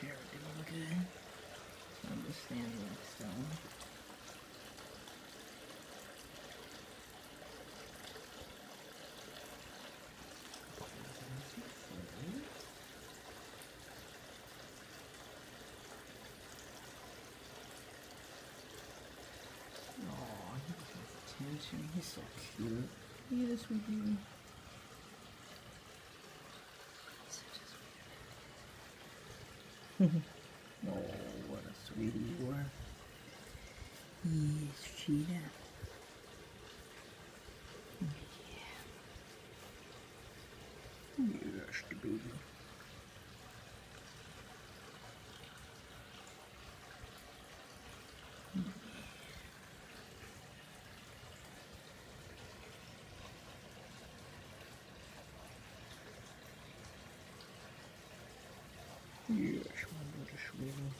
hair doing good. I'm just standing to him. Oh, he attention. He's so cute. Do. Such a oh, what a sweetie you are. Yes, Cheetah. Yeah. Yes, the baby. Yes, my little sweetie.